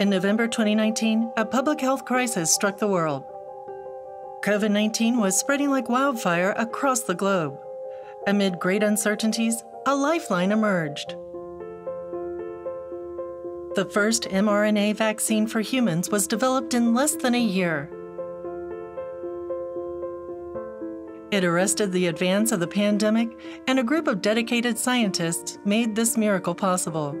In November 2019, a public health crisis struck the world. COVID 19 was spreading like wildfire across the globe. Amid great uncertainties, a lifeline emerged. The first mRNA vaccine for humans was developed in less than a year. It arrested the advance of the pandemic, and a group of dedicated scientists made this miracle possible.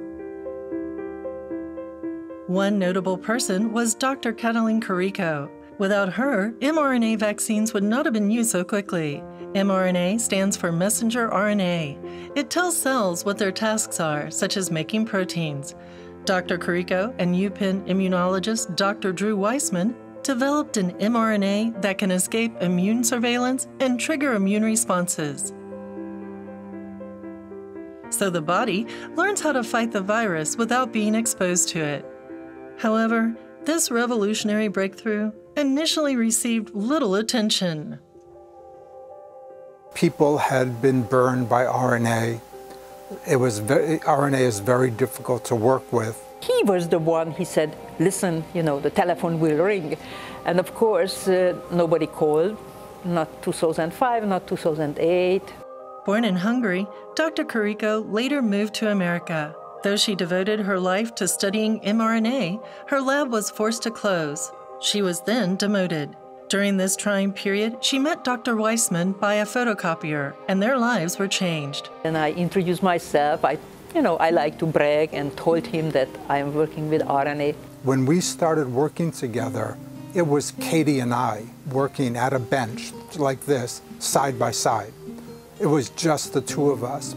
One notable person was Dr. Katalin Karikó, Without her, mRNA vaccines would not have been used so quickly. mRNA stands for messenger RNA. It tells cells what their tasks are, such as making proteins. Dr. Karikó and UPenn immunologist Dr. Drew Weissman developed an mRNA that can escape immune surveillance and trigger immune responses. So the body learns how to fight the virus without being exposed to it. However, this revolutionary breakthrough initially received little attention. People had been burned by RNA. It was very, RNA is very difficult to work with. He was the one, he said, listen, you know, the telephone will ring. And of course, uh, nobody called, not 2005, not 2008. Born in Hungary, Dr. Karikó later moved to America. Though she devoted her life to studying mRNA, her lab was forced to close. She was then demoted. During this trying period, she met Dr. Weissman by a photocopier, and their lives were changed. And I introduced myself. I, you know, I like to brag and told him that I am working with RNA. When we started working together, it was Katie and I working at a bench like this, side by side. It was just the two of us.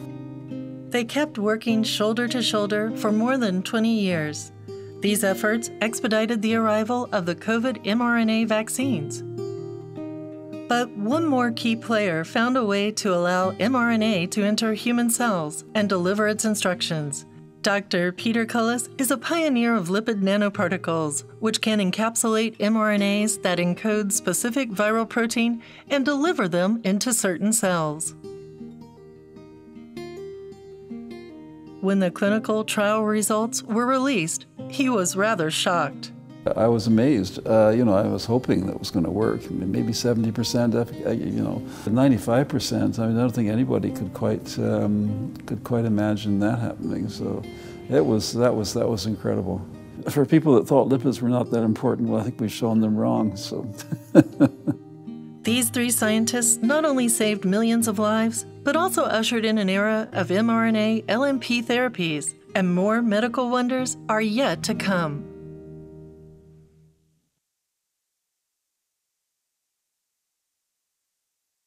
They kept working shoulder to shoulder for more than 20 years. These efforts expedited the arrival of the COVID mRNA vaccines. But one more key player found a way to allow mRNA to enter human cells and deliver its instructions. Dr. Pieter Cullis is a pioneer of lipid nanoparticles, which can encapsulate mRNAs that encode specific viral protein and deliver them into certain cells. When the clinical trial results were released, he was rather shocked. I was amazed. Uh, you know, I was hoping that was going to work. maybe 70%, uh, you know, 95%. I mean, I don't think anybody could quite um, could quite imagine that happening. So, it was that was that was incredible. For people that thought lipids were not that important, well, I think we've shown them wrong. So. These three scientists not only saved millions of lives, but also ushered in an era of mRNA LNP therapies, and more medical wonders are yet to come.